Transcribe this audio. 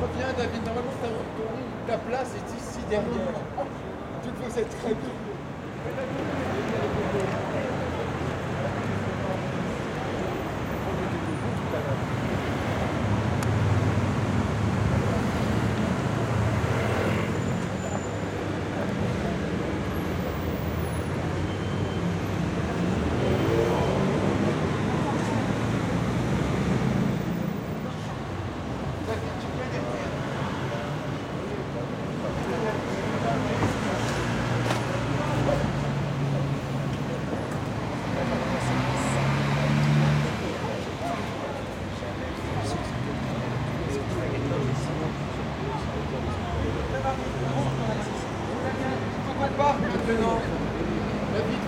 David, normalement ta, ta place est ici derrière. Tu le faisais très parc maintenant. La vie,